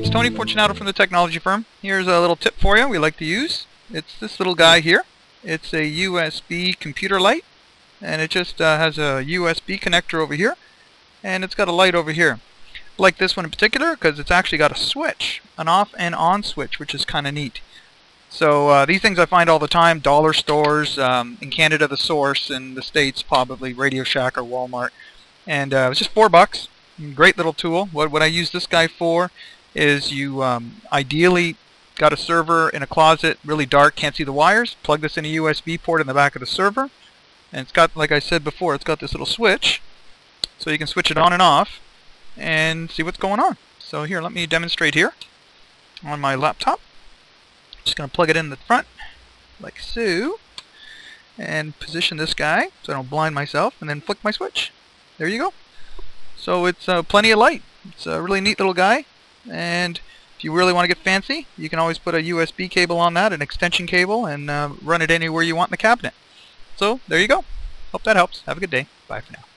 It's Tony Fortunato from the technology firm. Here's a little tip for you we like to use. It's this little guy here. It's a USB computer light and it just uh, has a USB connector over here and it's got a light over here. I like this one in particular because it's actually got a switch, an off and on switch which is kind of neat. So uh, these things I find all the time, dollar stores, um, in Canada the Source, in the States probably Radio Shack or Walmart. And uh, it was just four bucks. Great little tool. What, what I use this guy for is you um, ideally got a server in a closet, really dark, can't see the wires, plug this in a USB port in the back of the server, and it's got, like I said before, it's got this little switch, so you can switch it on and off and see what's going on. So here, let me demonstrate here on my laptop. Just going to plug it in the front, like so, and position this guy so I don't blind myself, and then flick my switch. There you go. So it's uh, plenty of light. It's a really neat little guy. And if you really want to get fancy, you can always put a USB cable on that, an extension cable, and uh, run it anywhere you want in the cabinet. So there you go. Hope that helps. Have a good day. Bye for now.